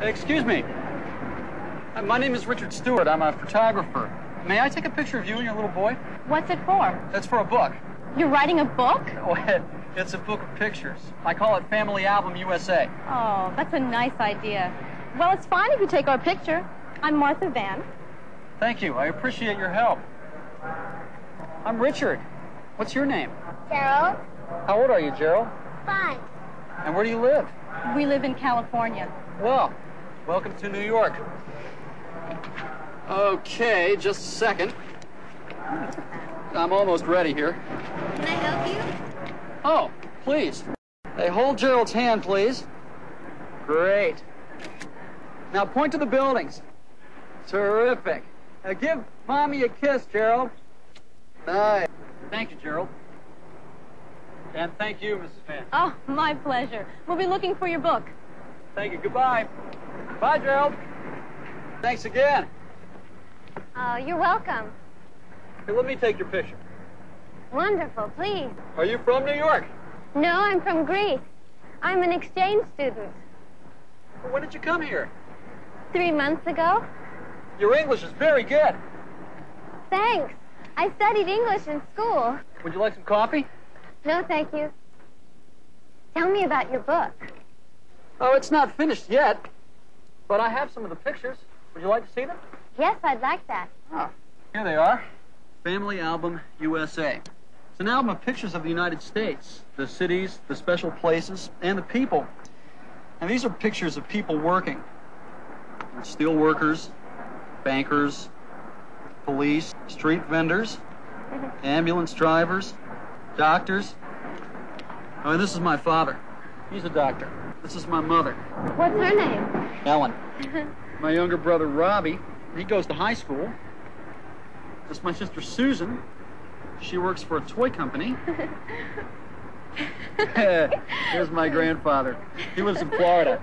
Excuse me. Uh, My name is Richard Stewart. I'm a photographer. May I take a picture of you and your little boy? What's it for? That's for a book. You're writing a book? Oh, it's a book of pictures. I call it Family Album USA. Oh, that's a nice idea. Well, it's fine if you take our picture. I'm Martha Van. Thank you. I appreciate your help. I'm Richard. What's your name? Gerald? How old are you, Gerald? Five. And where do you live? We live in California. Well, welcome to New York. Okay, just a second. I'm almost ready here. Can I help you? Oh, please. Hey, hold Gerald's hand, please. Great. Now point to the buildings. Terrific. Now give Mommy a kiss, Gerald. Nice. Thank you, Gerald. And thank you, Mrs. Van. Oh, my pleasure. We'll be looking for your book. Thank you. Goodbye. Bye, Gerald. Thanks again. Oh, you're welcome. Hey, let me take your picture. Wonderful, please. Are you from New York? No, I'm from Greece. I'm an exchange student. Well, when did you come here? Three months ago? Your English is very good. Thanks. I studied English in school. Would you like some coffee? No, thank you. Tell me about your book. Oh, it's not finished yet, but I have some of the pictures. Would you like to see them? Yes, I'd like that. Oh, here they are. Family Album USA. It's an album of pictures of the United States, the cities, the special places, and the people. And these are pictures of people working. Steel workers, bankers, police, street vendors, mm-hmm. ambulance drivers, doctors. Oh, and this is my father. He's a doctor. This is my mother, What's her name? Ellen. My younger brother, Robbie, he goes to high school. This is my sister, Susan. She works for a toy company. Here's my grandfather. He lives in Florida.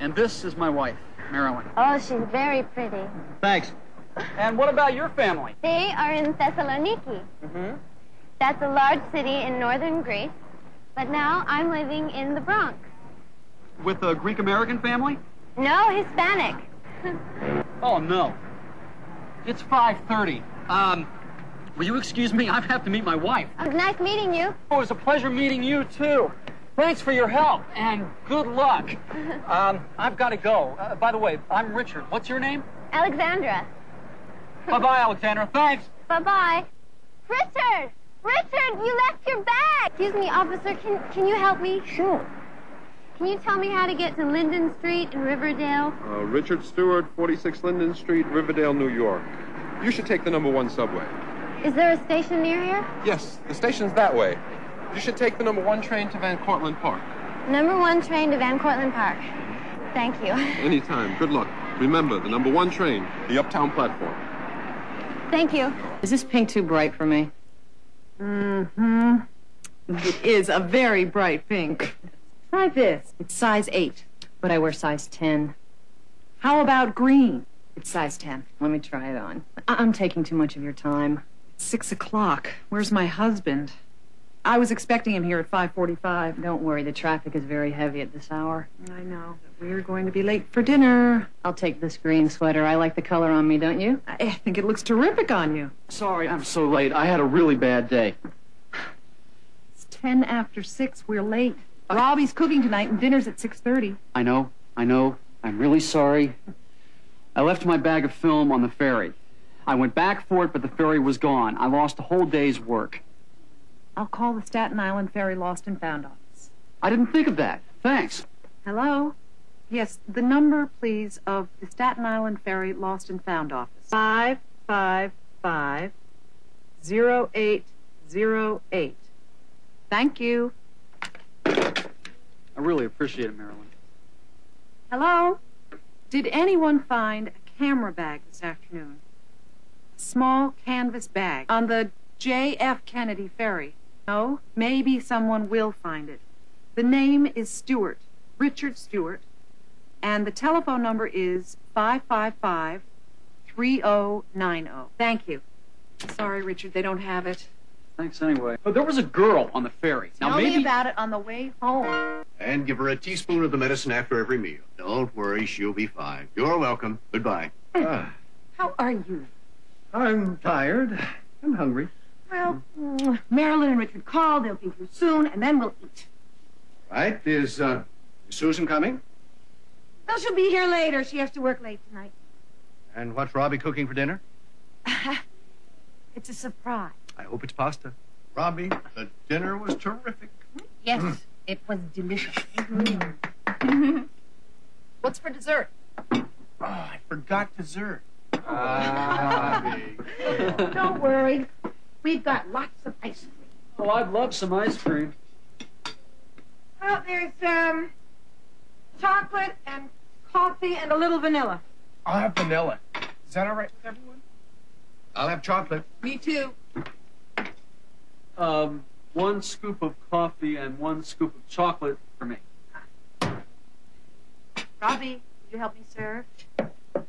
And this is my wife, Marilyn. Oh, she's very pretty. Thanks. And what about your family? They are in Thessaloniki. Mm-hmm. That's a large city in northern Greece. But now I'm living in the Bronx. With a Greek American family? No, Hispanic. Oh, no. It's 5.30. Um, will you excuse me? I have have to meet my wife. It was nice meeting you. Oh, it was a pleasure meeting you, too. Thanks for your help, and good luck. Um, I've got to go. Uh, by the way, I'm Richard. What's your name? Alexandra. Bye-bye, Alexandra. Thanks. Bye-bye. Richard! Richard, you left your bag! Excuse me, officer, can, can you help me? Sure. Can you tell me how to get to Linden Street in Riverdale? Uh, Richard Stewart, 46 Linden Street, Riverdale, New York. You should take the number one subway. Is there a station near here? Yes, the station's that way. You should take the number one train to Van Cortlandt Park. Number one train to Van Cortlandt Park. Thank you. Anytime. Good luck. Remember, the number one train, the uptown platform. Thank you. Is this pink too bright for me? Mm-hmm. It is a very bright pink. Try this. It's size 8. But I wear size 10. How about green? It's size 10. Let me try it on. I- I'm taking too much of your time. It's 6 o'clock. Where's my husband? I was expecting him here at 5.45. Don't worry, the traffic is very heavy at this hour. I know. We're going to be late for dinner. I'll take this green sweater. I like the color on me, don't you? I think it looks terrific on you. Sorry I'm so late. I had a really bad day. It's 10 after 6. We're late. Robbie's cooking tonight and dinner's at 6.30. I know. I know. I'm really sorry. I left my bag of film on the ferry. I went back for it, but the ferry was gone. I lost a whole day's work. I'll call the Staten Island Ferry Lost and Found office. I didn't think of that. Thanks. Hello? Yes, the number, please, of the Staten Island Ferry Lost and Found office. Five five five zero eight zero eight. Thank you. Really appreciate it, Marilyn. Hello? Did anyone find a camera bag this afternoon? A small canvas bag on the J.F. Kennedy Ferry. No? Maybe someone will find it. The name is Stewart, Richard Stewart, and the telephone number is 555 3090. Thank you. Sorry, Richard, they don't have it. Thanks anyway. But there was a girl on the ferry. Now Tell maybe me about it on the way home. And give her a teaspoon of the medicine after every meal. Don't Don't worry, she'll be fine. You're welcome. Goodbye. Ah, How are you? I'm tired and hungry. Well, mm, Marilyn and Richard called. They'll be here soon, and then we'll eat. Right? Is, uh, is Susan coming? Well, she'll be here later. She has to work late tonight. And what's Robbie cooking for dinner? It's a surprise. I hope it's pasta. Robbie, the dinner was terrific. Yes, it was delicious. What's for dessert? Oh, I forgot dessert. Robbie. Don't worry. We've got lots of ice cream. Oh, I'd love some ice cream. Well, there's um, chocolate and coffee and a little vanilla. I'll have vanilla. Is that all right with everyone? I'll have chocolate. Me too. Um, one scoop of coffee and one scoop of chocolate for me. Robbie, would you help me serve? I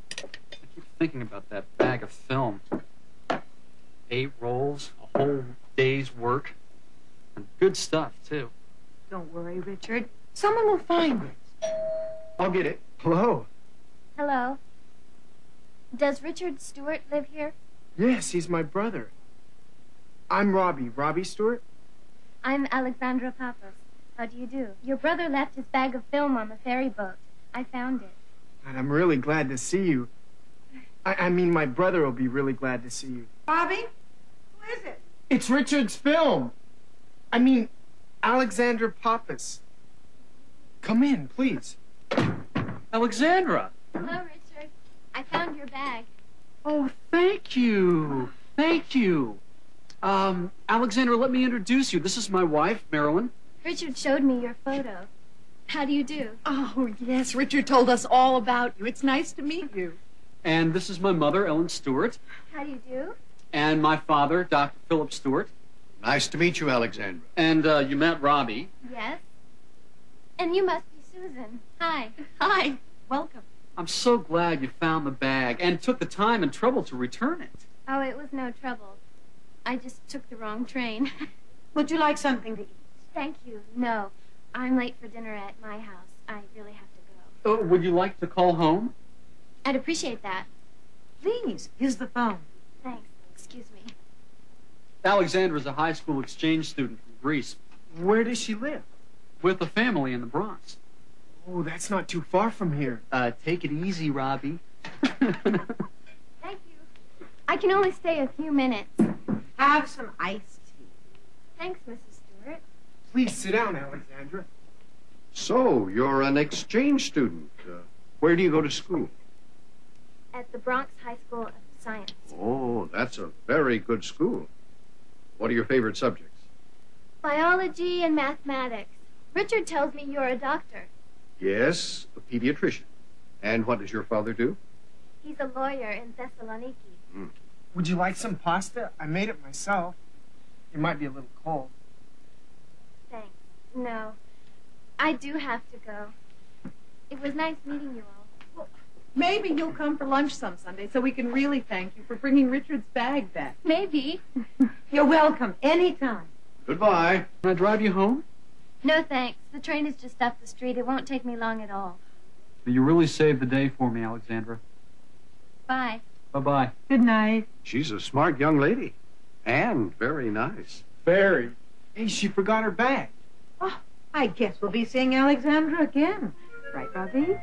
keep thinking about that bag of film. Eight rolls, a whole day's work. And good stuff, too. Don't worry, Richard. Someone will find it. I'll get it. Hello. Hello. Does Richard Stewart live here? Yes, he's my brother. I'm Robbie. Robbie Stewart? I'm Alexandra Pappas. How do you do? Your brother left his bag of film on the ferry boat. I found it. And I'm really glad to see you. I, I mean, my brother will be really glad to see you. Robbie? Who is it? It's Richard's film. I mean, Alexandra Pappas. Come in, please. Alexandra! Hello, Richard. I found your bag. Oh, thank you. Thank you. Um, Alexandra, let me introduce you. This is my wife, Marilyn. Richard showed me your photo. How do you do? Oh, yes. Richard told us all about you. It's nice to meet you. And this is my mother, Ellen Stewart. How do you do? And my father, Dr. Philip Stewart. Nice to meet you, Alexandra. And uh, you met Robbie. Yes. And you must be Susan. Hi. Hi. Welcome. I'm so glad you found the bag and took the time and trouble to return it. Oh, it was no trouble. I just took the wrong train. Would you like something to eat? Thank you. No. I'm late for dinner at my house. I really have to go. Uh, would you like to call home? I'd appreciate that. Please. Here's the phone. Thanks. Excuse me. Alexandra's a high school exchange student from Greece Where does she live? with a family in the Bronx. Oh, that's not too far from here. Uh, take it easy, Robbie. Thank you. I can only stay a few minutes. Have some iced tea. Thanks, Mrs. Stewart. Please sit down, Alexandra. So, you're an exchange student. Uh, where do you go to school? At the Bronx High School of Science. Oh, that's a very good school. What are your favorite subjects? Biology and mathematics. Richard tells me you're a doctor. Yes, a pediatrician. And what does your father do? He's a lawyer in Thessaloniki. Would you like some pasta? I made it myself. It might be a little cold. Thanks. No. I do have to go. It was nice meeting you all. Maybe you'll come for lunch some Sunday so we can really thank you for bringing Richard's bag back. Maybe. You're welcome anytime. Goodbye. Can I drive you home? No thanks. The train is just up the street. It won't take me long at all. You really saved the day for me, Alexandra. Bye. Bye bye. Good night. She's a smart young lady. And very nice. Very. Hey, she forgot her bag. Oh, I guess we'll be seeing Alexandra again. Right, Robbie?